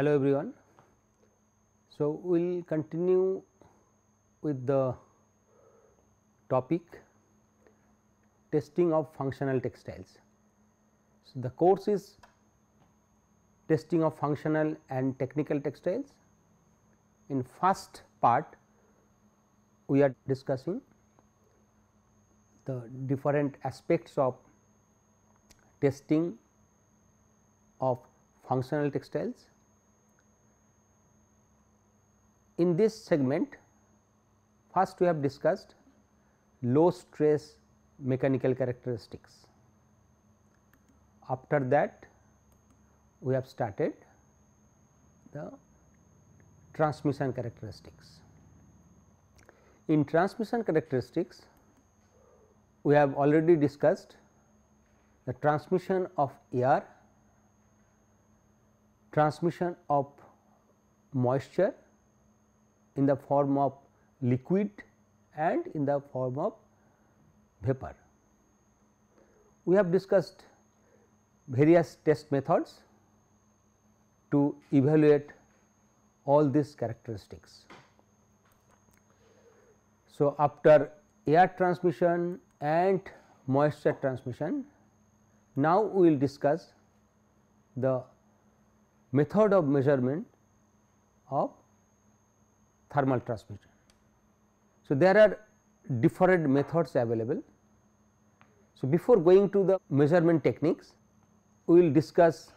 Hello everyone. So, we will continue with the topic testing of functional textiles. So, the course is testing of functional and technical textiles. In first part we are discussing the different aspects of testing of functional textiles. In this segment first we have discussed low stress mechanical characteristics. After that we have started the transmission characteristics. In transmission characteristics we have already discussed the transmission of air, transmission of moisture in the form of liquid and in the form of vapor. We have discussed various test methods to evaluate all these characteristics. So, after air transmission and moisture transmission, now we will discuss the method of measurement of thermal transmission. So, there are different methods available. So, before going to the measurement techniques, we will discuss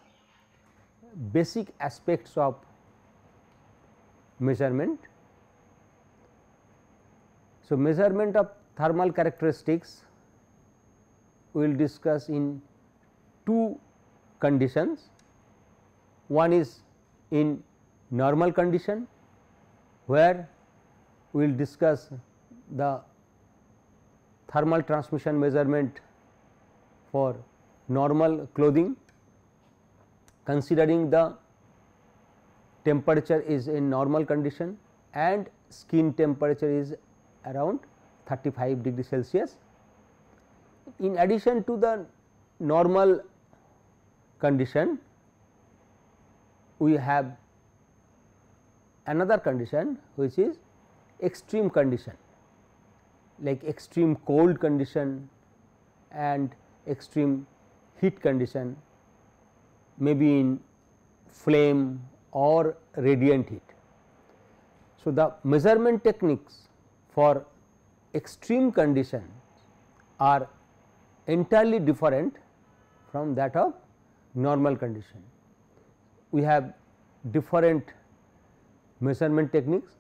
basic aspects of measurement. So, measurement of thermal characteristics we will discuss in two conditions. One is in normal condition where we will discuss the thermal transmission measurement for normal clothing considering the temperature is in normal condition and skin temperature is around 35 degree Celsius. In addition to the normal condition, we have another condition which is extreme condition like extreme cold condition and extreme heat condition maybe in flame or radiant heat. So, the measurement techniques for extreme conditions are entirely different from that of normal condition. We have different measurement techniques.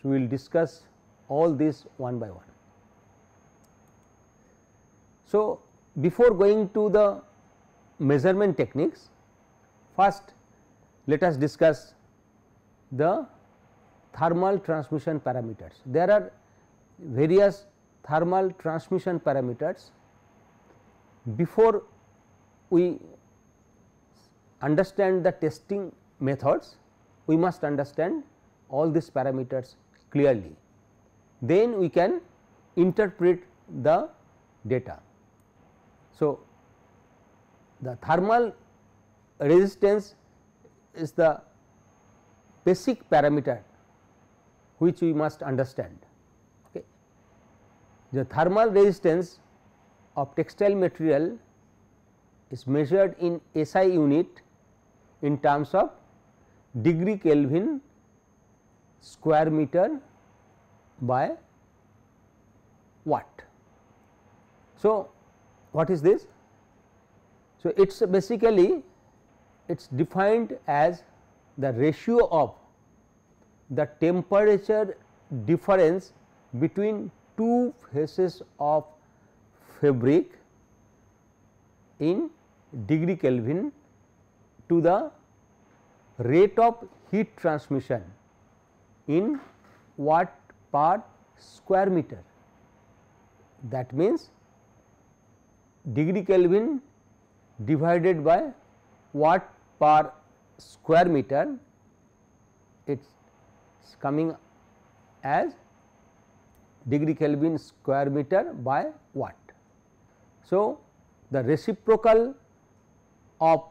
So, we will discuss all these one by one. So, before going to the measurement techniques, first let us discuss the thermal transmission parameters. There are various thermal transmission parameters. Before we understand the testing methods, we must understand all these parameters clearly. Then we can interpret the data. So, the thermal resistance is the basic parameter which we must understand. Okay. The thermal resistance of textile material is measured in SI unit in terms of degree Kelvin square meter by watt. So, what is this? So, it is basically it is defined as the ratio of the temperature difference between two phases of fabric in degree Kelvin to the rate of heat transmission in watt per square meter. That means, degree Kelvin divided by watt per square meter it is coming as degree Kelvin square meter by watt. So, the reciprocal of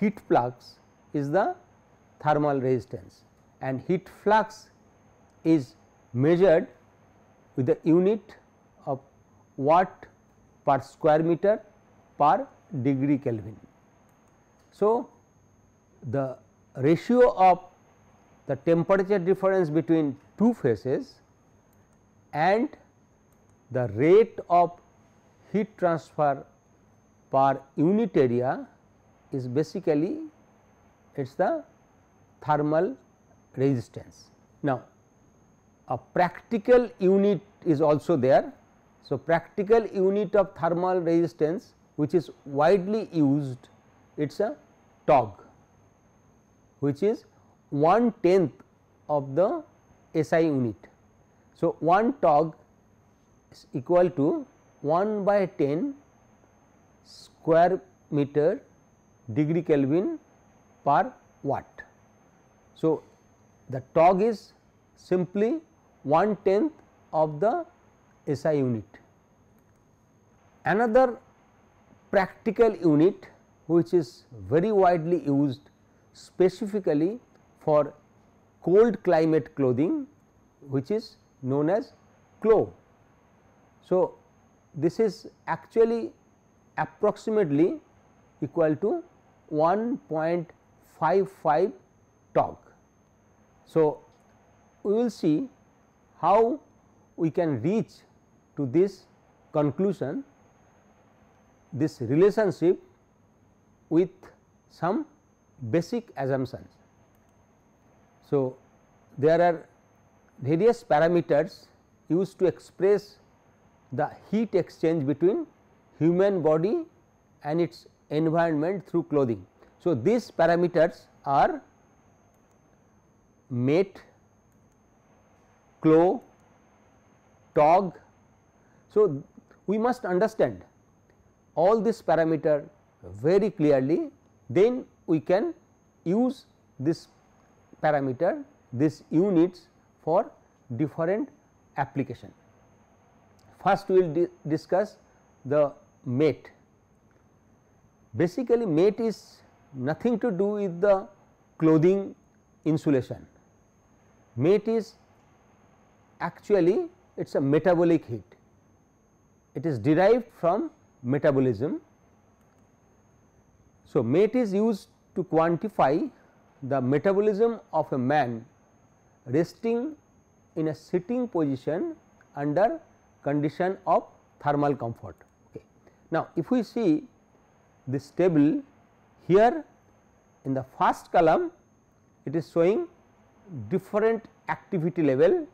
heat flux is the thermal resistance and heat flux is measured with the unit of watt per square meter per degree Kelvin. So, the ratio of the temperature difference between two phases and the rate of heat transfer per unit area is basically it is the thermal resistance. Now, a practical unit is also there. So, practical unit of thermal resistance which is widely used it is a TOG which is one tenth of the SI unit. So, 1 TOG is equal to 1 by 10 square meter degree Kelvin per watt. So, the TOG is simply 1 tenth of the SI unit. Another practical unit which is very widely used specifically for cold climate clothing which is known as CLO. So, this is actually approximately equal to 1.55 TOG. So, we will see how we can reach to this conclusion this relationship with some basic assumptions. So, there are various parameters used to express the heat exchange between human body and its environment through clothing. So, these parameters are met, CLO, TOG. So, we must understand all these parameter very clearly then we can use this parameter this units for different application. First we will di discuss the met. Basically met is nothing to do with the clothing insulation. Met is actually it is a metabolic heat. It is derived from metabolism. So, met is used to quantify the metabolism of a man resting in a sitting position under condition of thermal comfort. Okay. Now, if we see this table here in the first column it is showing different activity level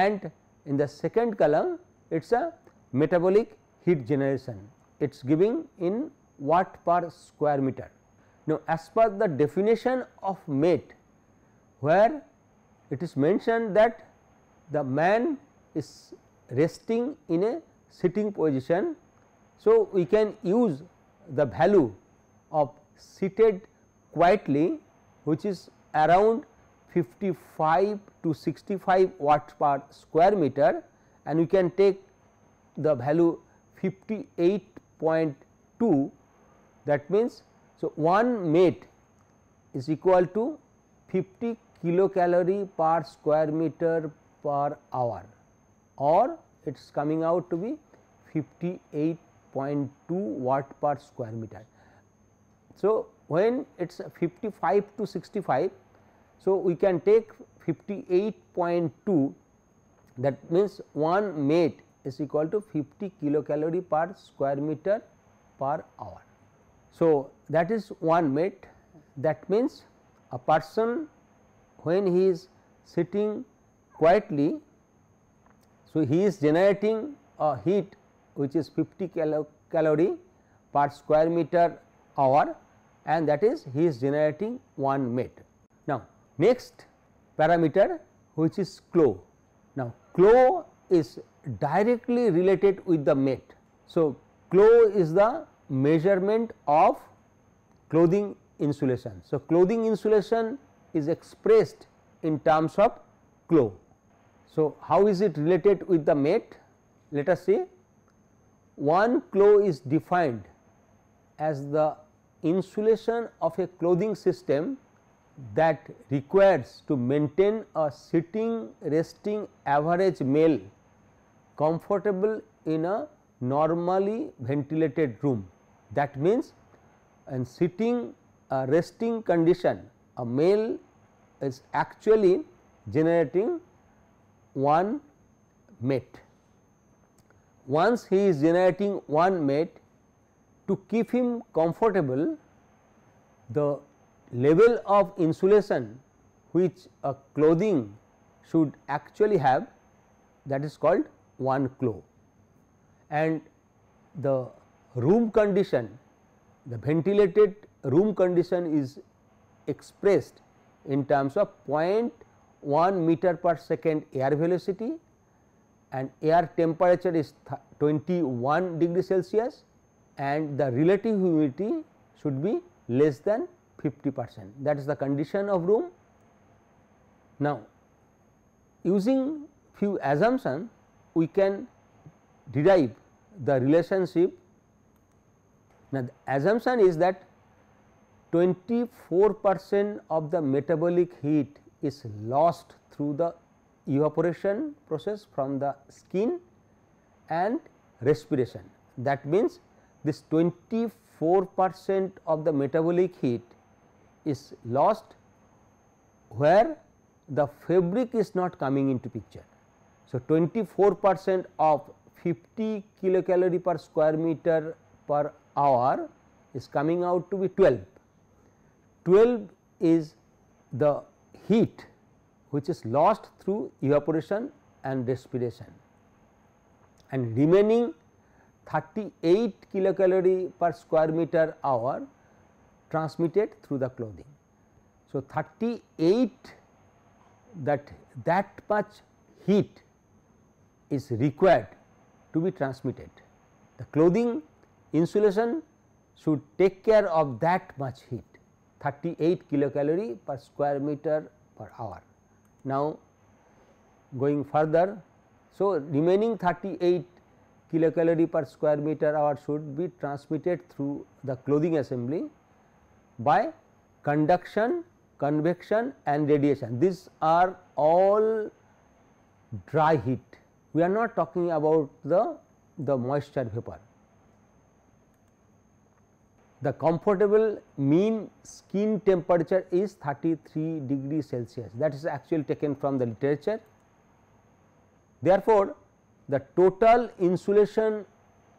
and in the second column it is a metabolic heat generation it is giving in watt per square meter. Now, as per the definition of met where it is mentioned that the man is resting in a sitting position. So, we can use the value of seated quietly which is around 55 to 65 watt per square meter and we can take the value 58.2 that means, so one met is equal to 50 kilocalorie per square meter per hour or it is coming out to be 58.2 watt per square meter. So, when it is 55 to 65, so we can take 58.2 that means one met is equal to 50 kilocalorie per square meter per hour. So, that is one met that means a person when he is sitting quietly. So, he is generating a heat which is 50 calo calorie per square meter hour and that is he is generating one met. Now, next parameter which is CLO. Now, CLO is directly related with the met. So, CLO is the measurement of clothing insulation. So, clothing insulation is expressed in terms of CLO. So, how is it related with the met? Let us see one CLO is defined as the insulation of a clothing system that requires to maintain a sitting resting average male comfortable in a normally ventilated room. That means, in sitting uh, resting condition a male is actually generating one met. Once he is generating one met to keep him comfortable the level of insulation which a clothing should actually have that is called 1 clo and the room condition the ventilated room condition is expressed in terms of 0.1 meter per second air velocity and air temperature is 21 degree Celsius and the relative humidity should be less than 50 percent that is the condition of room. Now, using few assumptions we can derive the relationship. Now, the assumption is that 24 percent of the metabolic heat is lost through the evaporation process from the skin and respiration. That means, this 24 percent of the metabolic heat is lost where the fabric is not coming into picture. So, 24 percent of 50 kilocalorie per square meter per hour is coming out to be 12. 12 is the heat which is lost through evaporation and respiration and remaining 38 kilocalorie per square meter hour transmitted through the clothing. So, 38 that that much heat is required to be transmitted. The clothing insulation should take care of that much heat 38 kilocalorie per square meter per hour. Now, going further, so remaining 38 kilocalorie per square meter hour should be transmitted through the clothing assembly by conduction, convection and radiation. These are all dry heat. We are not talking about the, the moisture vapor. The comfortable mean skin temperature is 33 degree Celsius that is actually taken from the literature. Therefore, the total insulation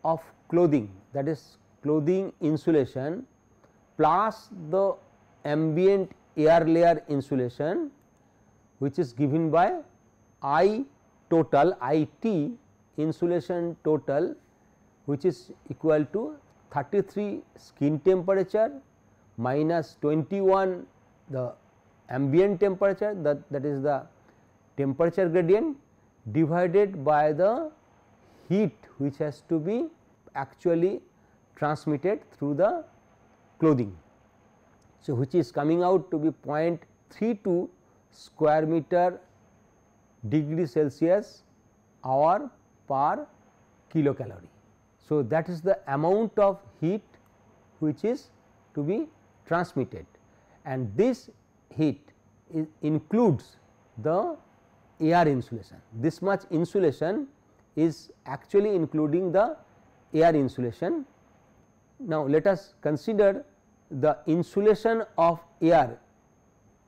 of clothing that is clothing insulation plus the ambient air layer insulation which is given by I total I t insulation total which is equal to 33 skin temperature minus 21 the ambient temperature that, that is the temperature gradient divided by the heat which has to be actually transmitted through the clothing. So, which is coming out to be 0.32 square meter degree Celsius hour per kilocalorie. So, that is the amount of heat which is to be transmitted and this heat includes the air insulation. This much insulation is actually including the air insulation. Now, let us consider the insulation of air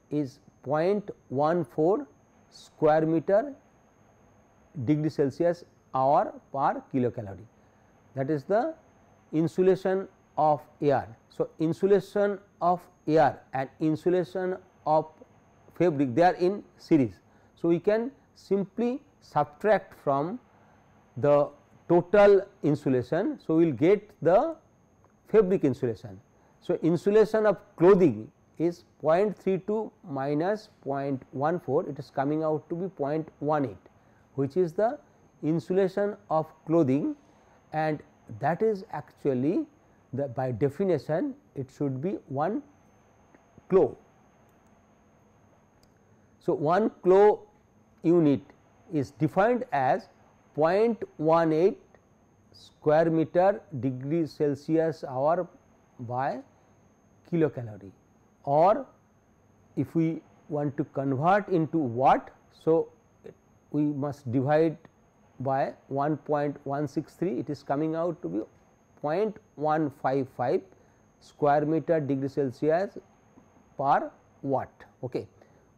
is 0.14 square meter degree Celsius hour per kilocalorie that is the insulation of air. So, insulation of air and insulation of fabric they are in series. So, we can simply subtract from the total insulation. So, we will get the fabric insulation. So, insulation of clothing is 0.32 minus 0.14 it is coming out to be 0.18 which is the insulation of clothing and that is actually the by definition it should be 1 clo. So, 1 clo unit is defined as 0.18 square meter degree Celsius hour by kilocalorie or if we want to convert into watt. So, we must divide by 1.163 it is coming out to be 0.155 square meter degree Celsius per watt okay,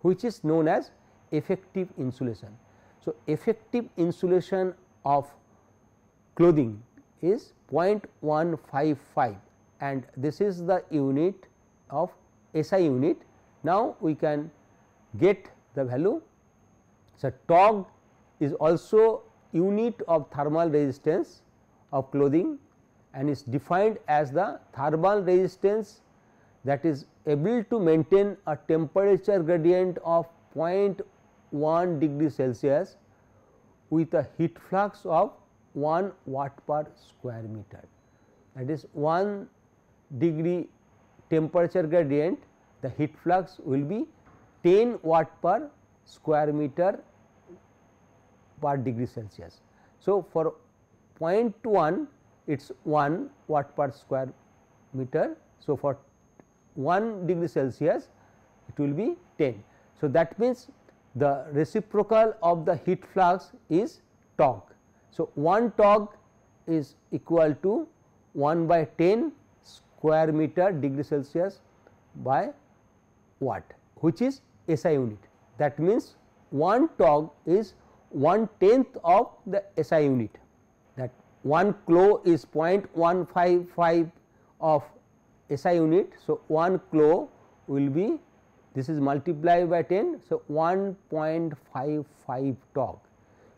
which is known as effective insulation. So, effective insulation of clothing is 0.155 and this is the unit of SI unit. Now, we can get the value. So, TOG is also unit of thermal resistance of clothing and is defined as the thermal resistance that is able to maintain a temperature gradient of 0.1 degree Celsius with a heat flux of 1 watt per square meter that is 1 degree temperature gradient the heat flux will be 10 watt per square meter per degree Celsius. So, for 0.1 it is 1 watt per square meter. So, for 1 degree Celsius it will be 10. So, that means the reciprocal of the heat flux is TOG. So, 1 TOG is equal to 1 by 10 square meter degree Celsius by watt which is SI unit. That means, 1 TOG is 1 tenth of the SI unit that 1 clo is 0.155 of SI unit. So, 1 clo will be this is multiplied by 10. So, 1.55 TOG.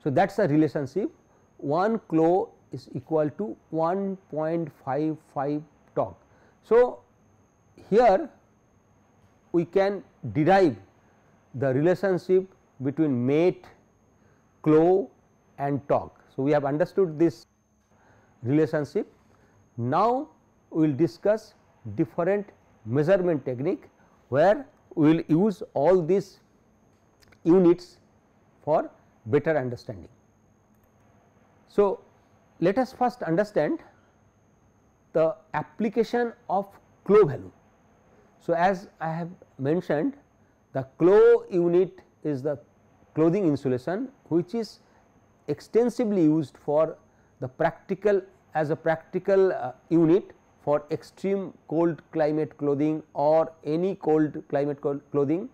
So, that is the relationship 1 clo is equal to 1.55 TOG. So, here we can derive the relationship between met Clo and TOG. So, we have understood this relationship. Now, we will discuss different measurement technique where we will use all these units for better understanding. So, let us first understand the application of Clo value. So, as I have mentioned the Clo unit is the clothing insulation which is extensively used for the practical as a practical uh, unit for extreme cold climate clothing or any cold climate clothing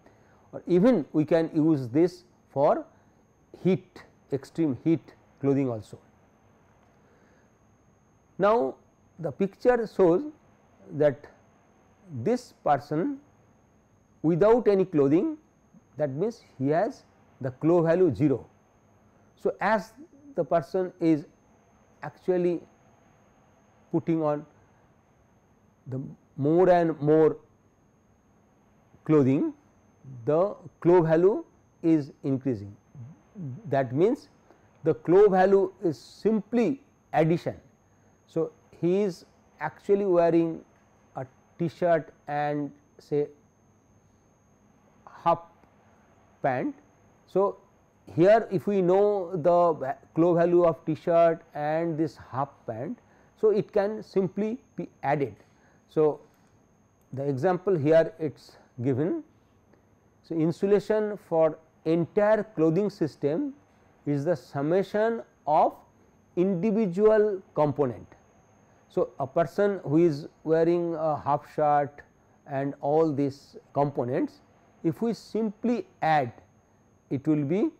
or even we can use this for heat extreme heat clothing also. Now, the picture shows that this person without any clothing that means he has the Clo value 0. So, as the person is actually putting on the more and more clothing, the Clo value is increasing. That means, the Clo value is simply addition. He is actually wearing a t-shirt and say half pant so, here if we know the Clo value of t-shirt and this half pant, so it can simply be added. So, the example here it is given. So, insulation for entire clothing system is the summation of individual component. So, a person who is wearing a half shirt and all these components, if we simply add it will be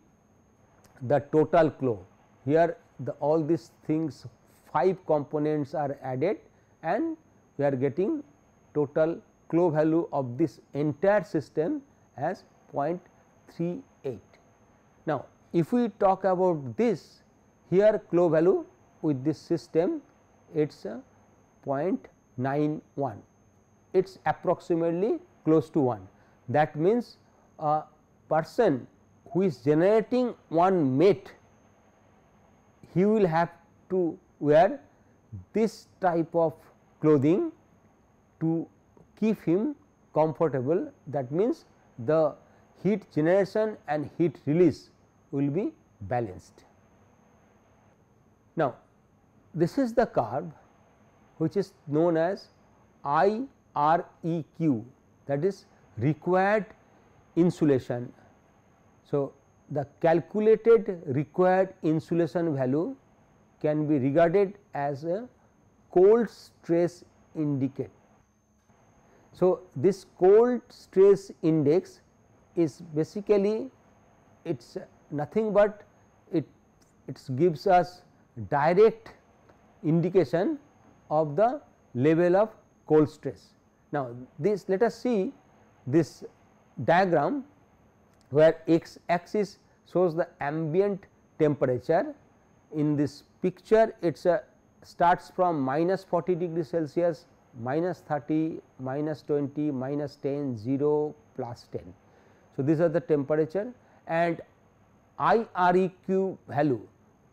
the total Clo. Here the all these things 5 components are added and we are getting total Clo value of this entire system as 0.38. Now, if we talk about this here Clo value with this system it is 0.91 it is approximately close to 1 that means a person who is generating one met, he will have to wear this type of clothing to keep him comfortable. That means the heat generation and heat release will be balanced. Now, this is the curve which is known as IREQ that is required insulation. So, the calculated required insulation value can be regarded as a cold stress indicate. So, this cold stress index is basically it is nothing but it it gives us direct indication of the level of cold stress. Now, this let us see this diagram where x axis shows the ambient temperature in this picture it is a starts from minus 40 degree Celsius, minus 30, minus 20, minus 10, 0, plus 10. So, these are the temperature and IREQ value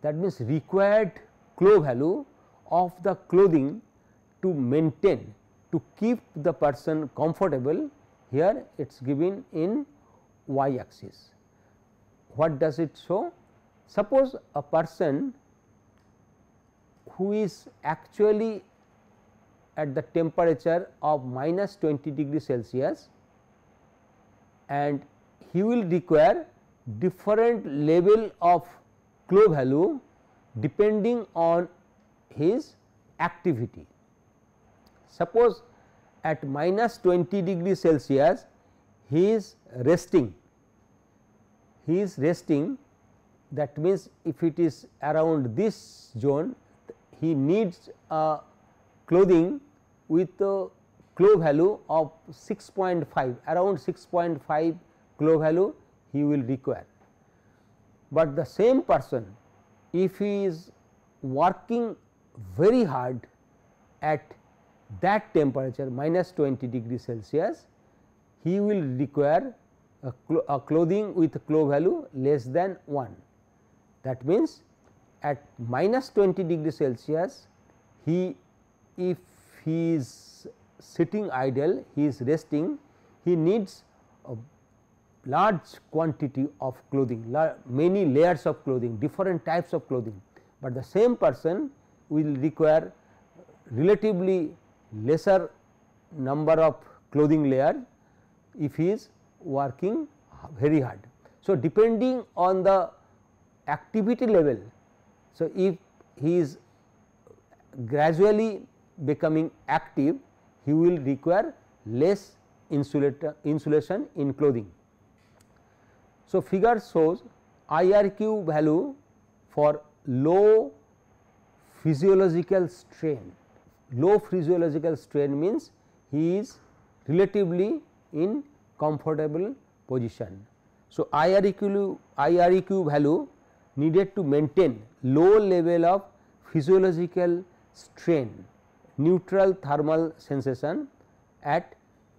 that means required clo value of the clothing to maintain to keep the person comfortable here it is given in y axis. What does it show? Suppose a person who is actually at the temperature of minus 20 degree Celsius and he will require different level of clo value depending on his activity. Suppose at minus 20 degree Celsius he is resting, he is resting that means if it is around this zone he needs a clothing with a clo value of 6.5 around 6.5 clo value he will require. But the same person if he is working very hard at that temperature minus 20 degree Celsius, he will require a, clo a clothing with clo value less than 1. That means, at minus 20 degree Celsius, he if he is sitting idle, he is resting, he needs a large quantity of clothing, many layers of clothing, different types of clothing, but the same person will require relatively lesser number of clothing layer if he is working very hard. So, depending on the activity level, so if he is gradually becoming active, he will require less insulation in clothing. So, figure shows IREQ value for low physiological strain. Low physiological strain means he is relatively in comfortable position. So, IREQ, IREQ value needed to maintain low level of physiological strain neutral thermal sensation at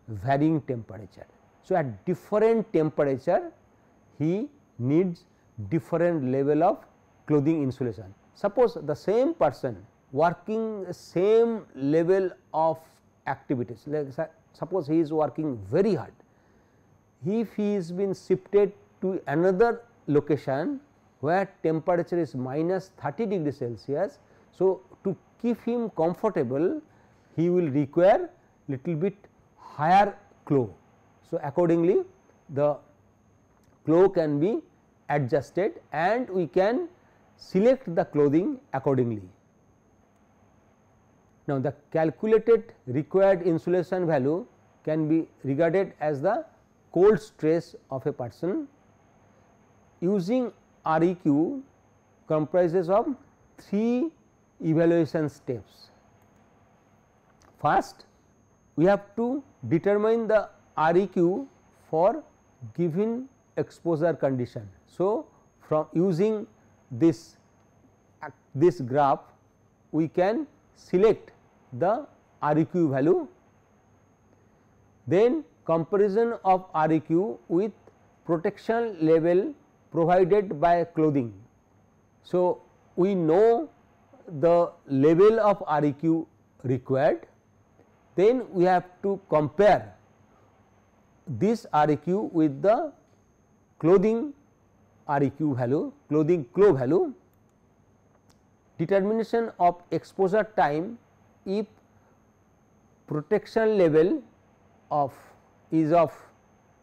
varying temperature. So, at different temperature he needs different level of clothing insulation. Suppose the same person working same level of activities, like suppose he is working very hard, if he is been shifted to another location where temperature is minus 30 degree Celsius. So, to keep him comfortable he will require little bit higher clo. So, accordingly the clo can be adjusted and we can select the clothing accordingly. Now, the calculated required insulation value can be regarded as the cold stress of a person using REQ comprises of three evaluation steps. First, we have to determine the REQ for given exposure condition. So, from using this this graph we can select the REQ value then comparison of REQ with protection level provided by clothing. So, we know the level of REQ required then we have to compare this REQ with the clothing REQ value, clothing flow value, determination of exposure time if protection level of is of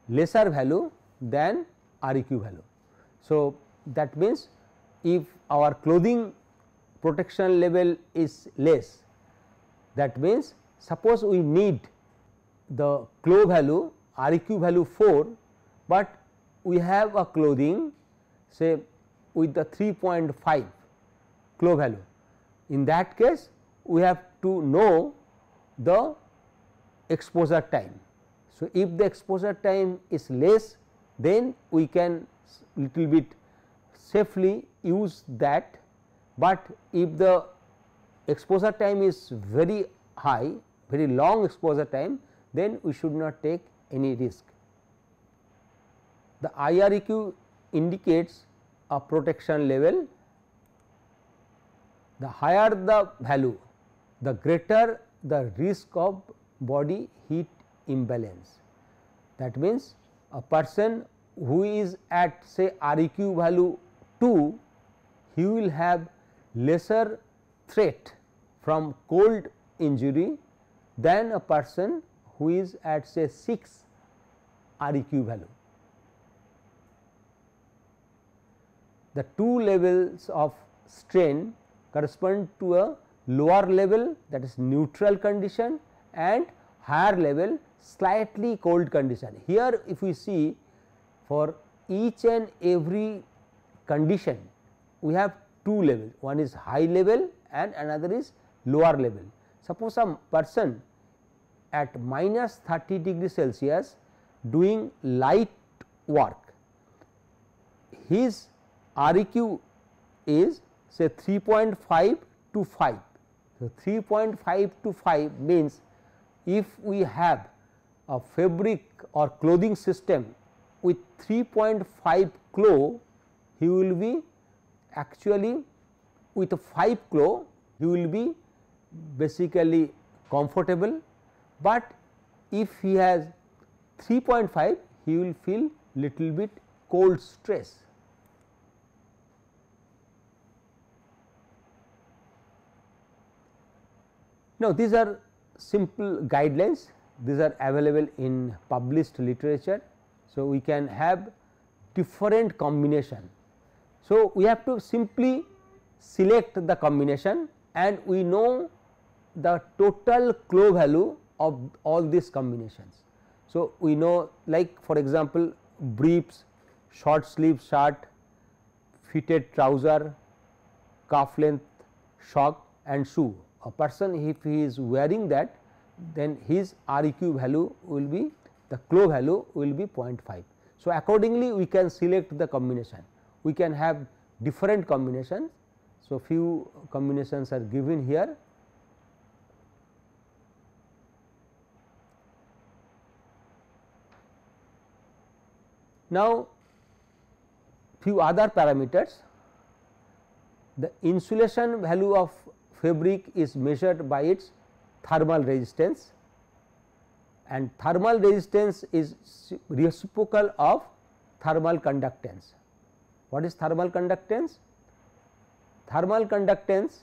lesser value than REQ value. So, that means if our clothing protection level is less that means suppose we need the CLO value REQ value 4, but we have a clothing say with the 3.5 CLO value. In that case we have to know the exposure time. So, if the exposure time is less then we can little bit safely use that, but if the exposure time is very high very long exposure time then we should not take any risk. The IREQ indicates a protection level the higher the value the greater the risk of body heat imbalance. That means, a person who is at say REQ value 2 he will have lesser threat from cold injury than a person who is at say 6 REQ value. The two levels of strain correspond to a lower level that is neutral condition and higher level slightly cold condition. Here if we see for each and every condition we have two levels one is high level and another is lower level. Suppose a person at minus 30 degree Celsius doing light work his REQ is say 3.5 to 5. So, 3.5 to 5 means if we have a fabric or clothing system with 3.5 CLO, he will be actually with a 5 CLO, he will be basically comfortable, but if he has 3.5 he will feel little bit cold stress. Now, these are simple guidelines these are available in published literature. So, we can have different combination. So, we have to simply select the combination and we know the total CLO value of all these combinations. So, we know like for example, briefs, short sleeve shirt, fitted trouser, calf length sock and shoe. A person if he is wearing that then his REQ value will be the CLO value will be 0.5. So, accordingly we can select the combination, we can have different combinations. So, few combinations are given here. Now, few other parameters the insulation value of fabric is measured by its thermal resistance and thermal resistance is reciprocal of thermal conductance. What is thermal conductance? Thermal conductance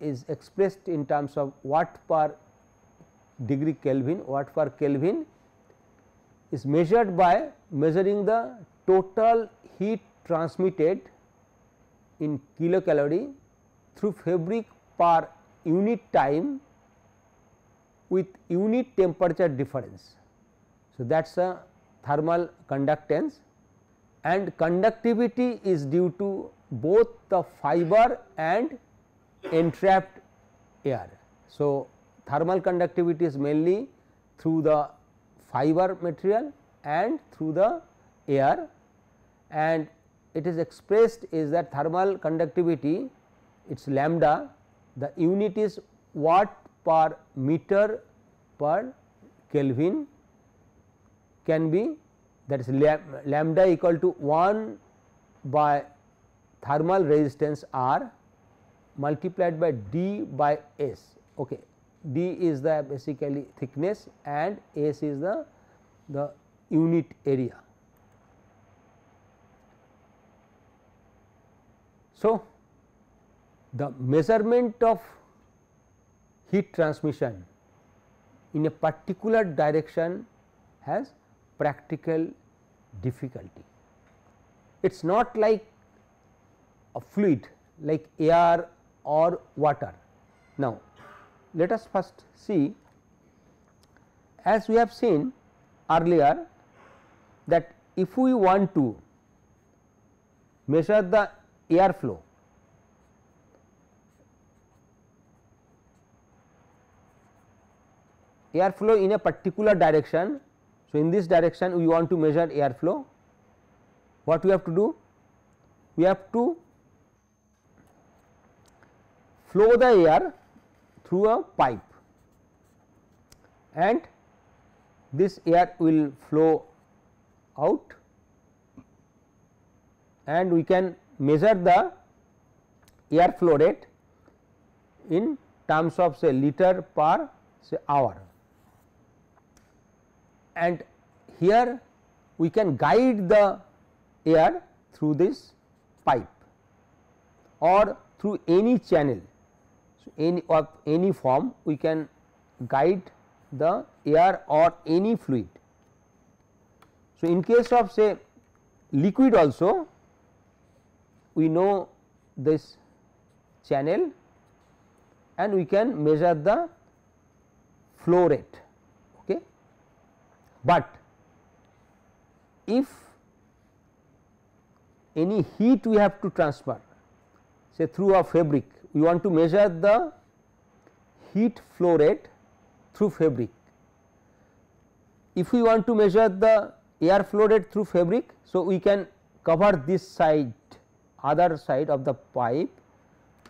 is expressed in terms of watt per degree Kelvin, watt per Kelvin is measured by measuring the total heat transmitted in kilocalorie through fabric per unit time with unit temperature difference. So, that is a thermal conductance and conductivity is due to both the fiber and entrapped air. So, thermal conductivity is mainly through the fiber material and through the air and it is expressed is that thermal conductivity its lambda the unit is watt per meter per Kelvin can be that is lambda equal to 1 by thermal resistance R multiplied by d by S. Okay. d is the basically thickness and S is the, the unit area. So, the measurement of heat transmission in a particular direction has practical difficulty. It is not like a fluid like air or water. Now, let us first see as we have seen earlier that if we want to measure the air flow air flow in a particular direction. So, in this direction we want to measure air flow. What we have to do? We have to flow the air through a pipe and this air will flow out and we can measure the air flow rate in terms of say liter per say hour and here we can guide the air through this pipe or through any channel. So, any of any form we can guide the air or any fluid. So, in case of say liquid also we know this channel and we can measure the flow rate but if any heat we have to transfer say through a fabric we want to measure the heat flow rate through fabric. If we want to measure the air flow rate through fabric, so we can cover this side other side of the pipe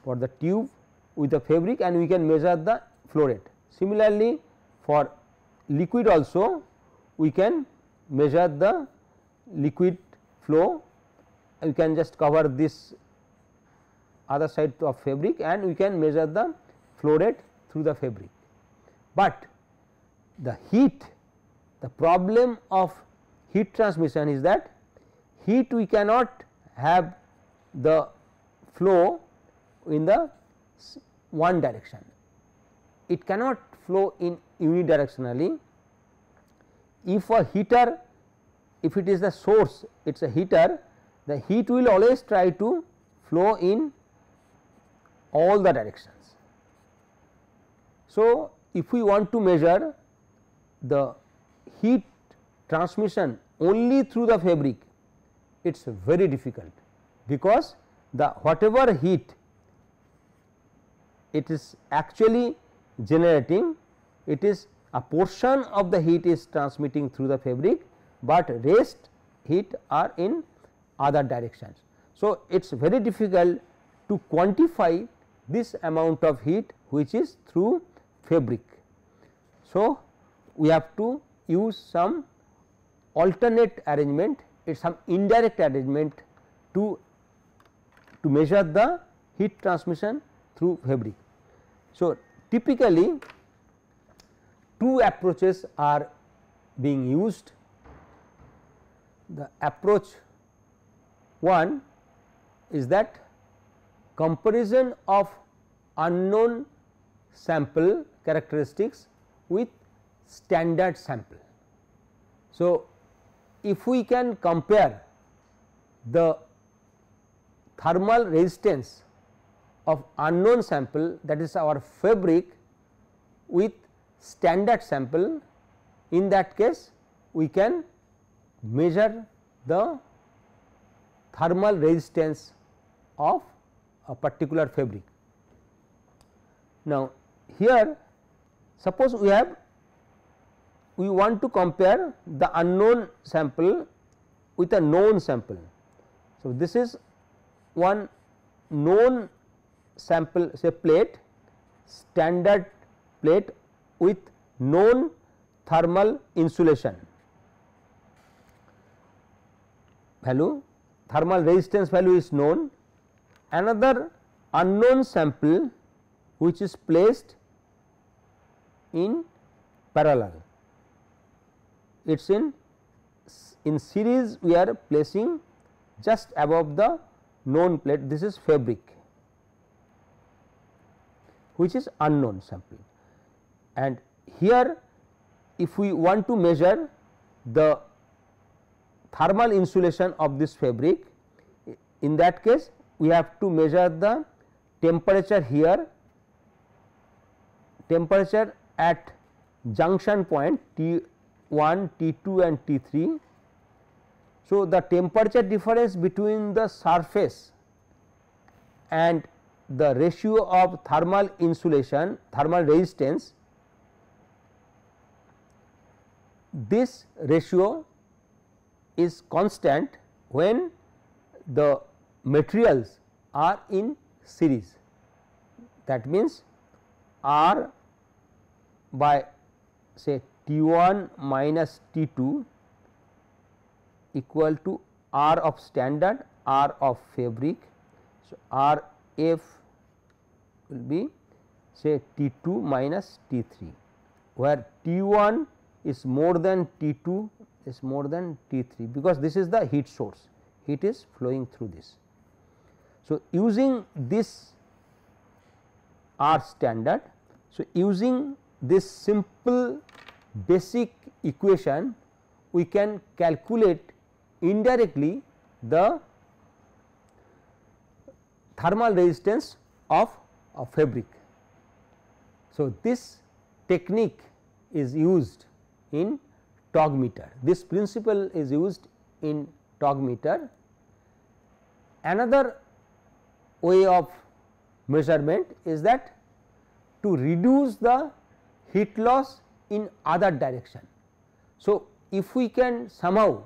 or the tube with the fabric and we can measure the flow rate. Similarly, for liquid also we can measure the liquid flow we can just cover this other side of fabric and we can measure the flow rate through the fabric. But the heat the problem of heat transmission is that heat we cannot have the flow in the one direction. It cannot flow in unidirectionally if a heater if it is the source it is a heater the heat will always try to flow in all the directions. So, if we want to measure the heat transmission only through the fabric it is very difficult because the whatever heat it is actually generating it is a portion of the heat is transmitting through the fabric, but rest heat are in other directions. So, it is very difficult to quantify this amount of heat which is through fabric. So, we have to use some alternate arrangement it is some indirect arrangement to to measure the heat transmission through fabric. So, typically two approaches are being used. The approach one is that comparison of unknown sample characteristics with standard sample. So, if we can compare the thermal resistance of unknown sample that is our fabric with standard sample in that case we can measure the thermal resistance of a particular fabric. Now, here suppose we have we want to compare the unknown sample with a known sample. So, this is one known sample say plate standard plate with known thermal insulation. Value thermal resistance value is known. Another unknown sample which is placed in parallel. It is in in series we are placing just above the known plate. This is fabric which is unknown sample and here if we want to measure the thermal insulation of this fabric in that case we have to measure the temperature here temperature at junction point T 1, T 2 and T 3. So, the temperature difference between the surface and the ratio of thermal insulation thermal resistance this ratio is constant when the materials are in series that means R by say T 1 minus T 2 equal to R of standard R of fabric. So, R f will be say T 2 minus T 3 where T 1 is more than T 2 is more than T 3 because this is the heat source heat is flowing through this. So, using this R standard. So, using this simple basic equation we can calculate indirectly the thermal resistance of a fabric. So, this technique is used in TOG meter. This principle is used in TOG meter. Another way of measurement is that to reduce the heat loss in other direction. So, if we can somehow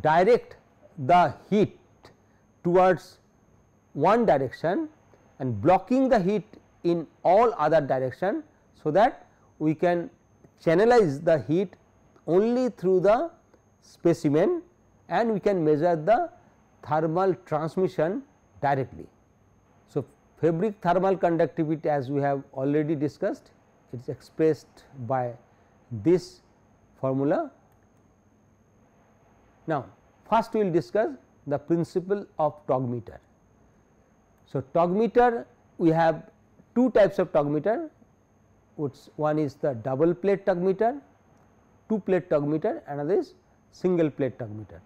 direct the heat towards one direction and blocking the heat in all other direction. So, that we can channelize the heat only through the specimen and we can measure the thermal transmission directly. So, fabric thermal conductivity as we have already discussed it is expressed by this formula. Now, first we will discuss the principle of TOG meter. So, TOG meter we have two types of TOG meter which one is the double plate TOG meter, two plate TOG meter another is single plate TOG meter.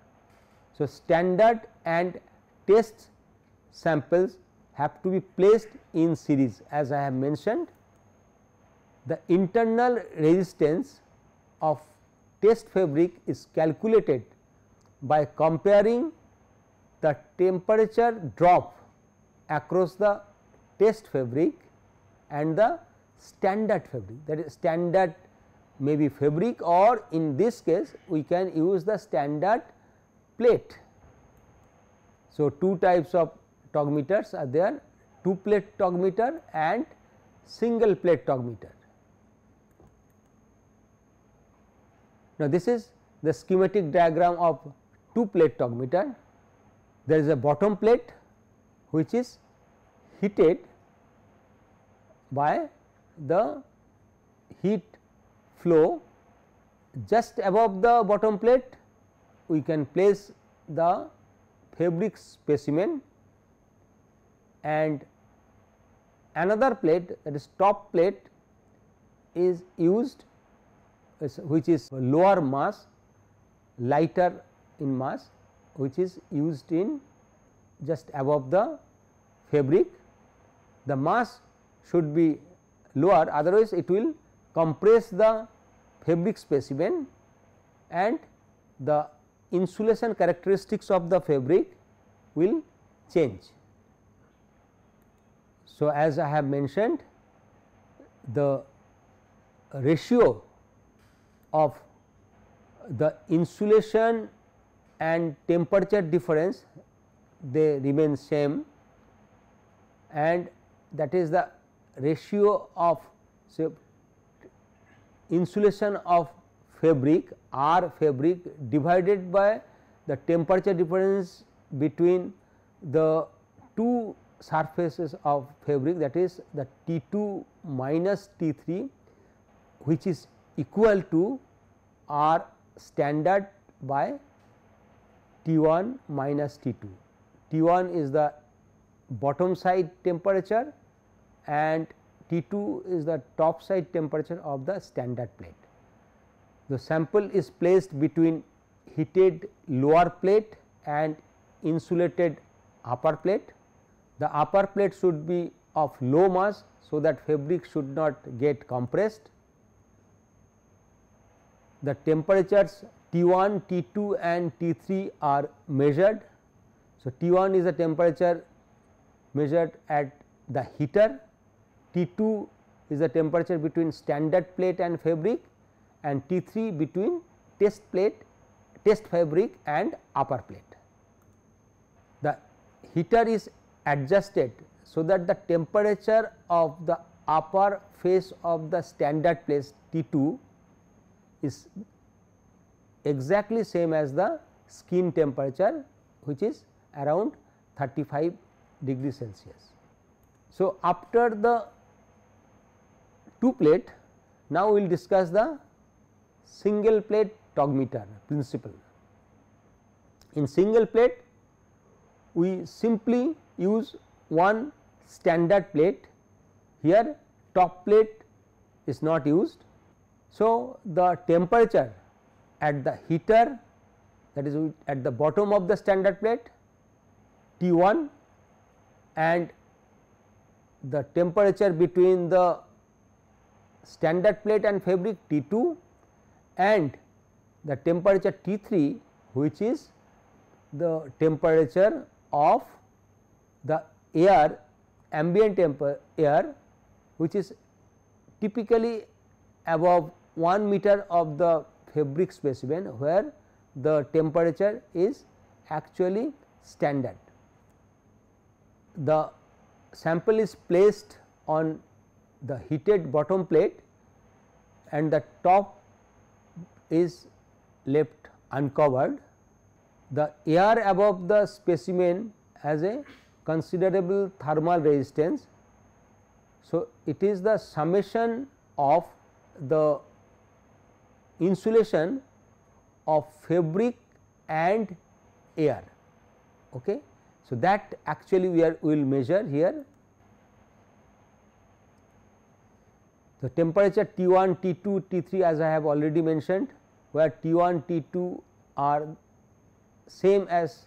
So, standard and test samples have to be placed in series as I have mentioned the internal resistance of test fabric is calculated by comparing the temperature drop across the test fabric and the standard fabric that is standard may be fabric or in this case we can use the standard plate. So, two types of TOG meters are there two plate TOG meter and single plate TOG meter. Now, this is the schematic diagram of two plate TOG meter. There is a bottom plate which is heated by the heat flow just above the bottom plate we can place the fabric specimen and another plate that is top plate is used which is lower mass lighter in mass which is used in just above the fabric. The mass should be lower otherwise it will compress the fabric specimen and the insulation characteristics of the fabric will change. So, as I have mentioned the ratio of the insulation and temperature difference they remain same and that is the ratio of say insulation of fabric R fabric divided by the temperature difference between the two surfaces of fabric that is the T 2 minus T 3 which is equal to R standard by T 1 minus T 2. T 1 is the bottom side temperature and T 2 is the top side temperature of the standard plate. The sample is placed between heated lower plate and insulated upper plate. The upper plate should be of low mass, so that fabric should not get compressed. The temperatures T 1, T 2 and T 3 are measured. So, T 1 is the temperature measured at the heater, T 2 is the temperature between standard plate and fabric and T 3 between test plate test fabric and upper plate. The heater is adjusted so that the temperature of the upper face of the standard plate T 2 is exactly same as the skin temperature which is around 35 degree Celsius. So, after the two plate now we will discuss the single plate togmeter principle. In single plate we simply use one standard plate here top plate is not used. So, the temperature at the heater that is at the bottom of the standard plate T 1 and the temperature between the standard plate and fabric T 2 and the temperature T 3 which is the temperature of the air ambient air which is typically above 1 meter of the fabric specimen where the temperature is actually standard. The sample is placed on the heated bottom plate and the top is left uncovered. The air above the specimen has a considerable thermal resistance. So, it is the summation of the insulation of fabric and air. Okay. So, that actually we are will measure here the temperature T 1, T 2, T 3 as I have already mentioned where T 1, T 2 are same as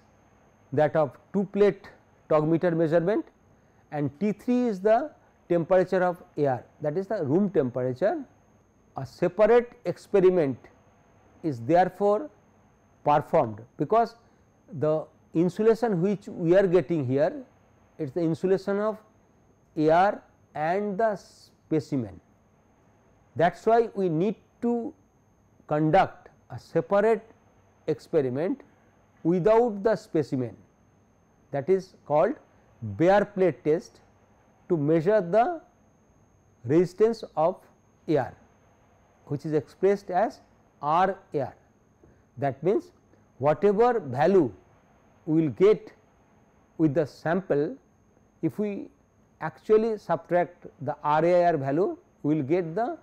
that of two plate togmeter measurement and T 3 is the temperature of air that is the room temperature. A separate experiment is therefore performed because the insulation which we are getting here it is the insulation of air and the specimen. That is why we need to conduct a separate experiment without the specimen that is called bare plate test to measure the resistance of air which is expressed as R air. That means, whatever value we will get with the sample if we actually subtract the RAR value we will get the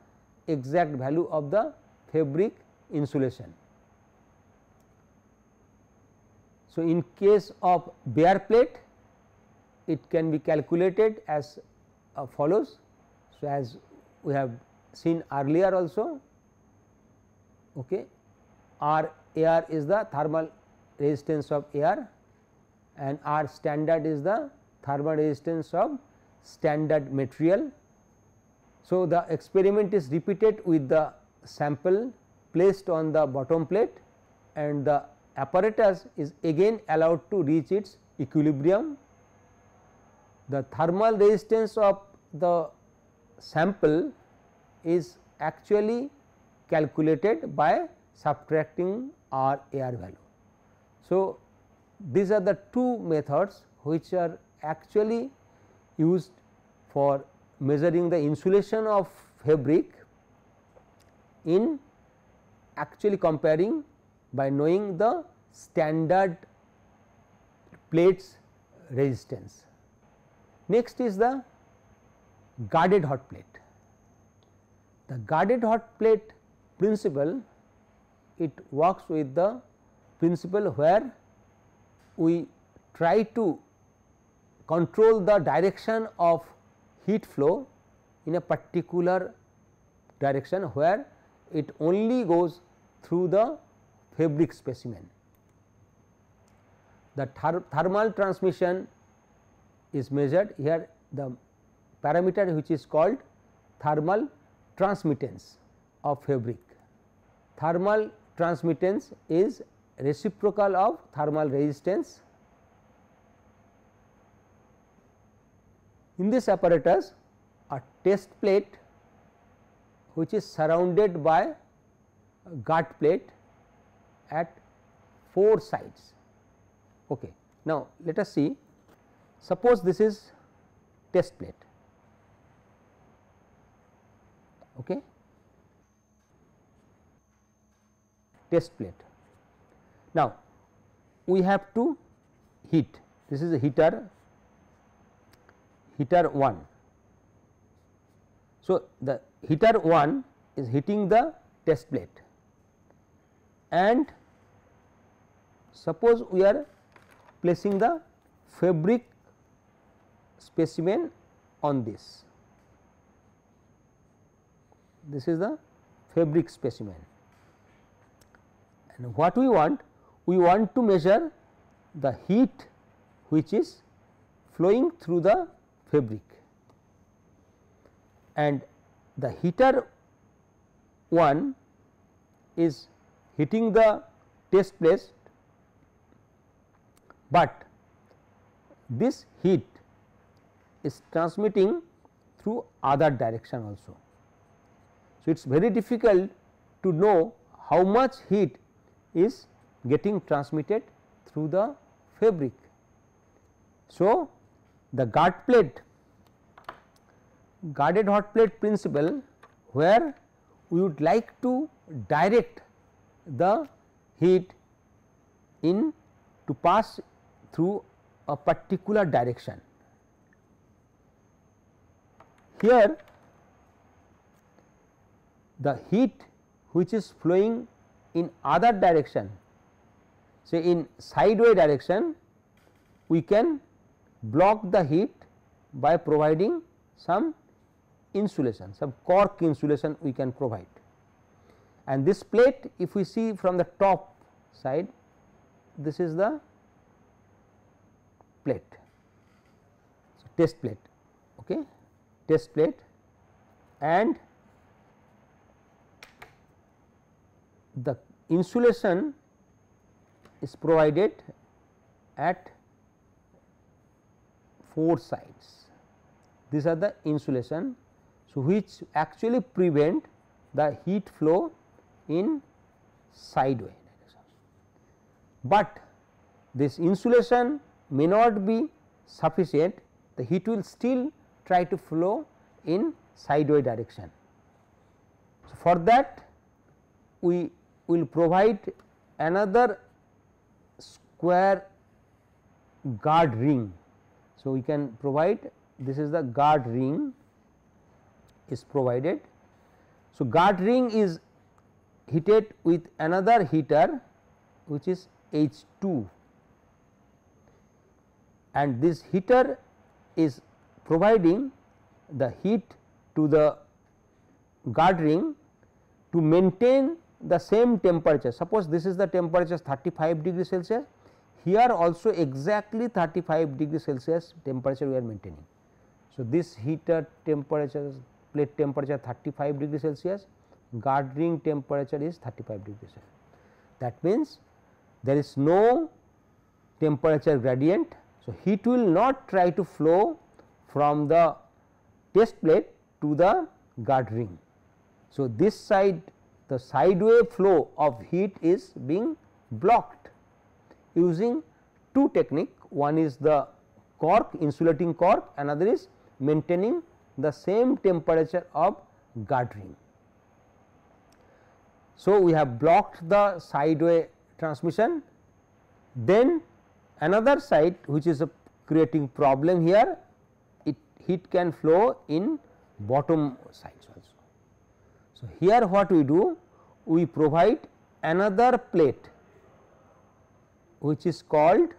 exact value of the fabric insulation. So, in case of bare plate it can be calculated as uh, follows. So, as we have seen earlier also okay, R air is the thermal resistance of air and R standard is the thermal resistance of standard material. So, the experiment is repeated with the sample placed on the bottom plate and the apparatus is again allowed to reach its equilibrium. The thermal resistance of the sample is actually calculated by subtracting R air value. So, these are the two methods which are actually used for measuring the insulation of fabric in actually comparing by knowing the standard plates resistance. Next is the guarded hot plate. The guarded hot plate principle it works with the principle where we try to control the direction of heat flow in a particular direction where it only goes through the fabric specimen. The ther thermal transmission is measured here the parameter which is called thermal transmittance of fabric. Thermal transmittance is reciprocal of thermal resistance. In this apparatus a test plate which is surrounded by guard plate at 4 sides. Okay. Now, let us see suppose this is test plate. Okay. Test plate. Now, we have to heat this is a heater heater 1. So, the heater 1 is heating the test plate and suppose we are placing the fabric specimen on this. This is the fabric specimen and what we want? We want to measure the heat which is flowing through the fabric and the heater 1 is hitting the test place, but this heat is transmitting through other direction also. So, it is very difficult to know how much heat is getting transmitted through the fabric. So, the guard plate guarded hot plate principle where we would like to direct the heat in to pass through a particular direction. Here the heat which is flowing in other direction say in sideway direction we can block the heat by providing some insulation some cork insulation we can provide. And this plate if we see from the top side this is the plate so test plate okay? Test plate and the insulation is provided at four sides. These are the insulation. So, which actually prevent the heat flow in sideway. But this insulation may not be sufficient, the heat will still try to flow in sideway direction. So, for that we will provide another square guard ring. So, we can provide this is the guard ring is provided. So, guard ring is heated with another heater which is H 2 and this heater is providing the heat to the guard ring to maintain the same temperature. Suppose this is the temperature 35 degree Celsius here also exactly 35 degree Celsius temperature we are maintaining. So, this heater temperature plate temperature 35 degree Celsius guard ring temperature is 35 degree Celsius. That means, there is no temperature gradient. So, heat will not try to flow from the test plate to the guard ring. So, this side the sideway flow of heat is being blocked using two technique one is the cork insulating cork another is maintaining the same temperature of guard ring. So, we have blocked the sideway transmission then another side which is creating problem here it heat can flow in bottom sides also. So, here what we do we provide another plate which is called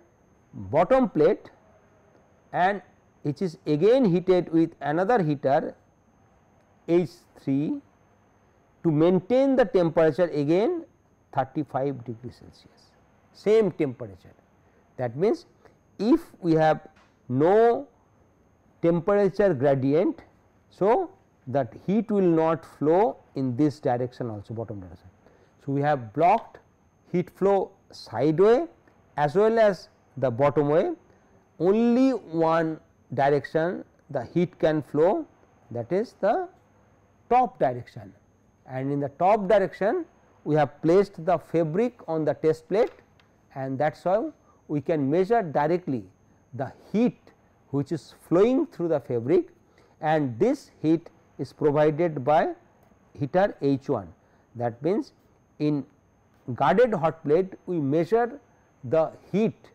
bottom plate and which is again heated with another heater H 3 to maintain the temperature again 35 degree Celsius same temperature. That means, if we have no temperature gradient. So, that heat will not flow in this direction also bottom direction. So, we have blocked heat flow sideway as well as the bottom way only one direction the heat can flow that is the top direction and in the top direction we have placed the fabric on the test plate and that is how we can measure directly the heat which is flowing through the fabric and this heat is provided by heater H 1. That means, in guarded hot plate we measure the heat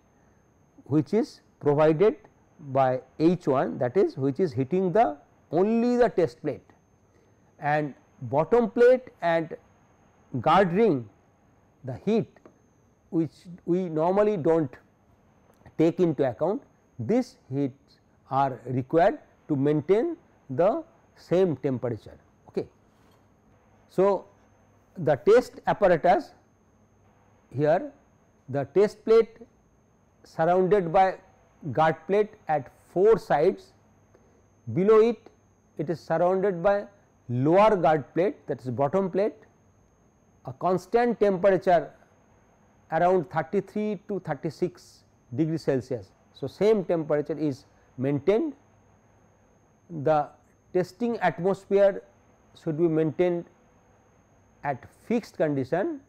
which is provided by H 1 that is which is heating the only the test plate and bottom plate and guard ring the heat which we normally do not take into account these heats are required to maintain the same temperature. Okay. So, the test apparatus here the test plate surrounded by guard plate at 4 sides. Below it it is surrounded by lower guard plate that is bottom plate. A constant temperature around 33 to 36 degree Celsius. So, same temperature is maintained. The testing atmosphere should be maintained at fixed condition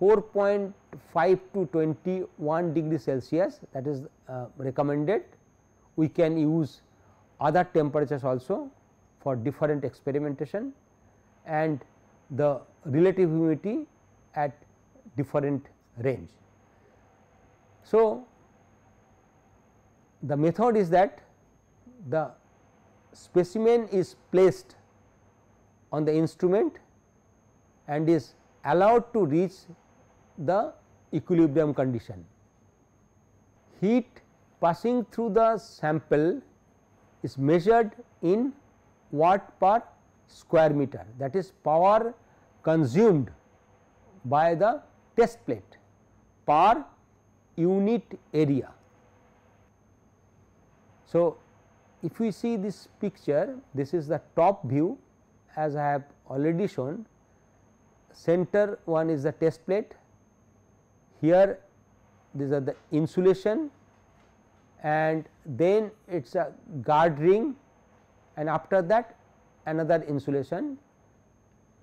4.5 to 21 degree Celsius that is uh, recommended. We can use other temperatures also for different experimentation and the relative humidity at different range. So, the method is that the specimen is placed on the instrument and is allowed to reach the equilibrium condition. Heat passing through the sample is measured in watt per square meter that is power consumed by the test plate per unit area. So, if we see this picture this is the top view as I have already shown center one is the test plate here these are the insulation and then it is a guard ring and after that another insulation.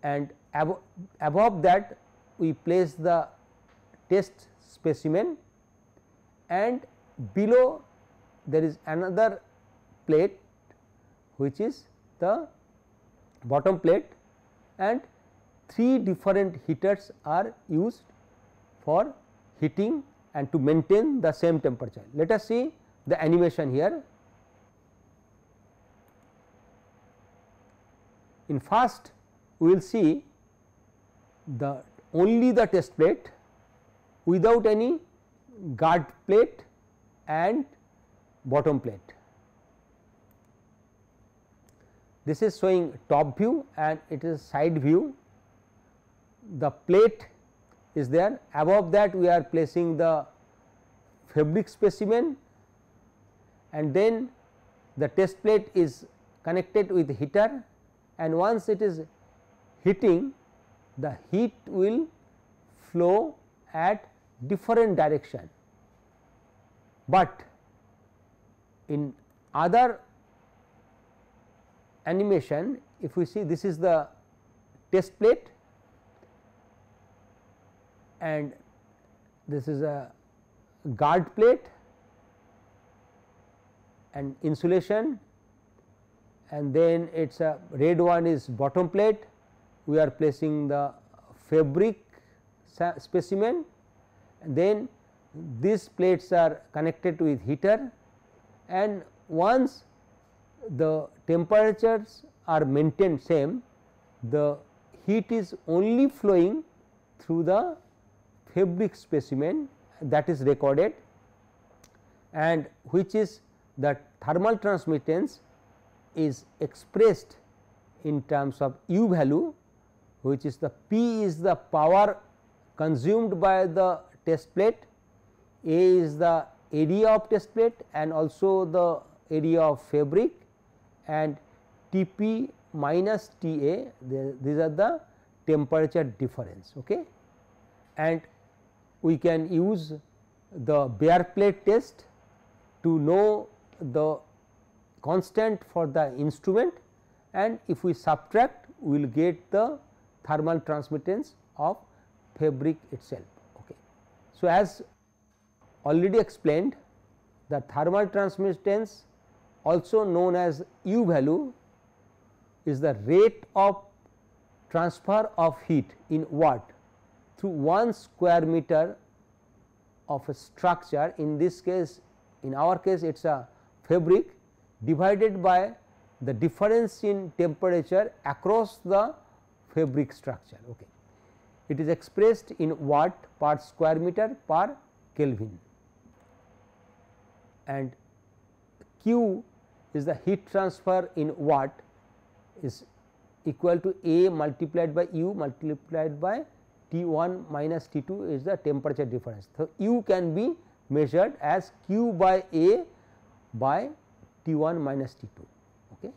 And above, above that we place the test specimen and below there is another plate which is the bottom plate and three different heaters are used for heating and to maintain the same temperature. Let us see the animation here. In first we will see the only the test plate without any guard plate and bottom plate. This is showing top view and it is side view. The plate is there. Above that we are placing the fabric specimen and then the test plate is connected with heater and once it is heating the heat will flow at different direction, but in other animation if we see this is the test plate and this is a guard plate and insulation. And then it is a red one is bottom plate. We are placing the fabric specimen. And then these plates are connected with heater. And once the temperatures are maintained same the heat is only flowing through the fabric specimen that is recorded and which is the thermal transmittance is expressed in terms of u value which is the P is the power consumed by the test plate, A is the area of test plate and also the area of fabric and T p minus T a these are the temperature difference. Okay. And we can use the bare plate test to know the constant for the instrument and if we subtract we will get the thermal transmittance of fabric itself. Okay. So, as already explained the thermal transmittance also known as U value is the rate of transfer of heat in watt through 1 square meter of a structure in this case in our case it is a fabric divided by the difference in temperature across the fabric structure. Okay. It is expressed in watt per square meter per Kelvin and Q is the heat transfer in watt is equal to A multiplied by U multiplied by T 1 minus T 2 is the temperature difference. So, U can be measured as Q by A by T 1 minus T 2. Okay.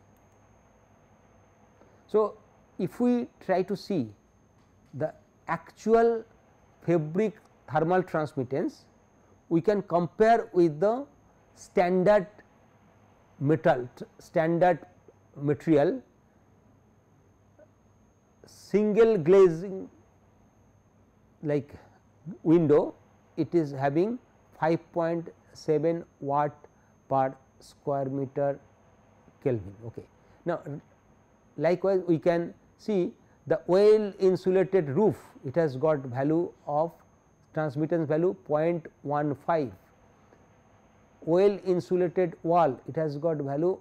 So, if we try to see the actual fabric thermal transmittance, we can compare with the standard metal standard material single glazing like window it is having 5.7 watt per square meter Kelvin. Okay. Now, likewise we can see the well insulated roof it has got value of transmittance value 0.15 well insulated wall it has got value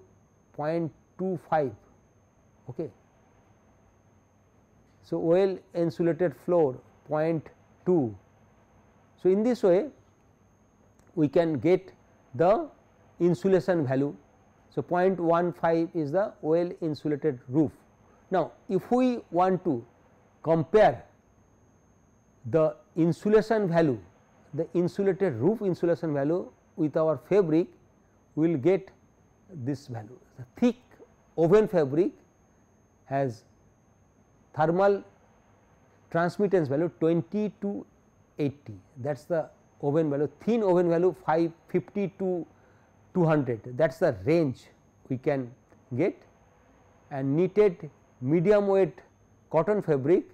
0.25 okay so well insulated floor 0.2 so in this way we can get the insulation value. So 0.15 is the well insulated roof. Now if we want to compare the insulation value the insulated roof insulation value with our fabric we will get this value. The thick oven fabric has thermal transmittance value 20 to 80 that is the oven value thin oven value 550 to 200 that is the range we can get and knitted medium weight cotton fabric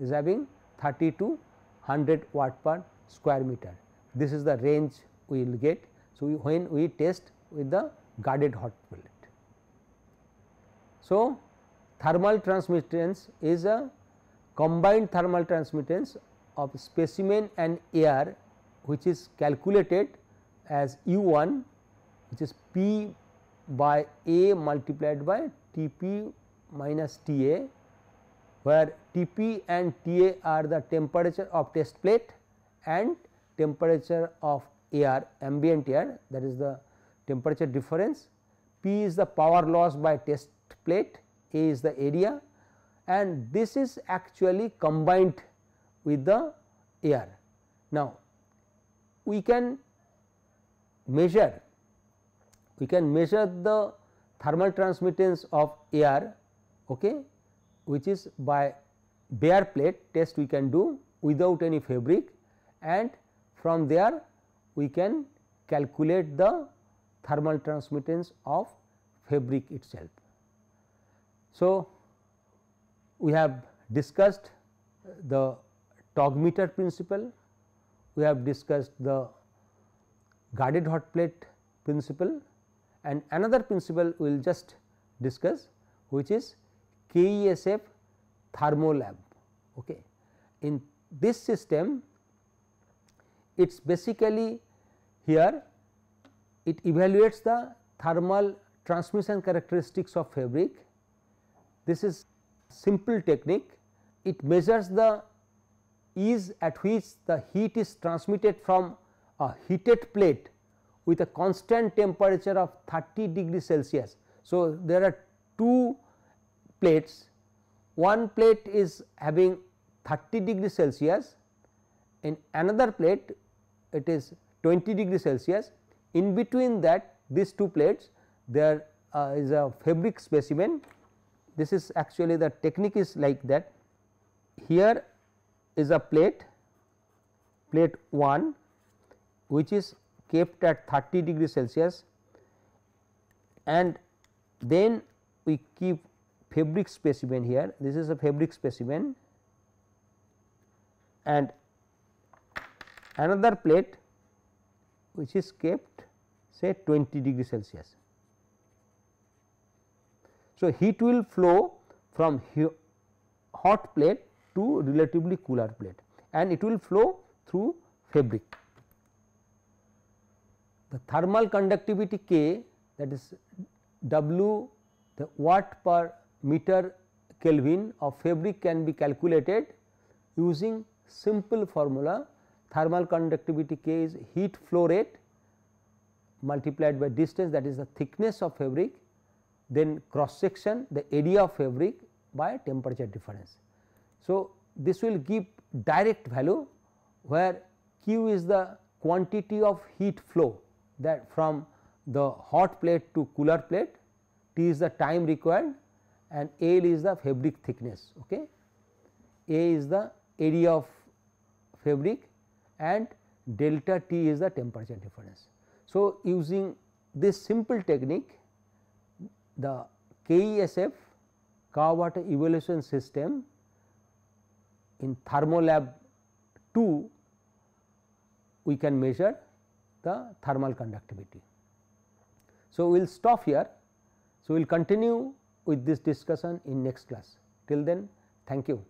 is having 30 to 100 watt per square meter. This is the range we will get. So, we, when we test with the guarded hot plate. So, thermal transmittance is a combined thermal transmittance of specimen and air which is calculated as U 1 which is P by A multiplied by T p minus T a where T p and T a are the temperature of test plate and temperature of air ambient air that is the temperature difference, P is the power loss by test plate, A is the area and this is actually combined with the air. Now, we can measure we can measure the thermal transmittance of air okay, which is by bare plate test we can do without any fabric and from there we can calculate the thermal transmittance of fabric itself. So, we have discussed the meter principle, we have discussed the guarded hot plate principle and another principle we will just discuss which is KESF thermolab. Okay. In this system it is basically here it evaluates the thermal transmission characteristics of fabric. This is simple technique, it measures the ease at which the heat is transmitted from a heated plate with a constant temperature of 30 degree Celsius. So, there are two plates one plate is having 30 degree Celsius, in another plate it is 20 degree Celsius. In between that these two plates there uh, is a fabric specimen. This is actually the technique is like that. Here is a plate, plate 1 which is kept at 30 degree Celsius and then we keep fabric specimen here. This is a fabric specimen and another plate which is kept say 20 degree Celsius. So, heat will flow from hot plate to relatively cooler plate and it will flow through fabric. The thermal conductivity K that is W the watt per meter Kelvin of fabric can be calculated using simple formula thermal conductivity K is heat flow rate multiplied by distance that is the thickness of fabric then cross section the area of fabric by temperature difference. So, this will give direct value where q is the quantity of heat flow that from the hot plate to cooler plate, T is the time required and L is the fabric thickness. Okay. A is the area of fabric and delta T is the temperature difference. So, using this simple technique the KESF Kawabata evaluation system in Thermolab 2 we can measure the thermal conductivity. So, we will stop here. So, we will continue with this discussion in next class. Till then, thank you.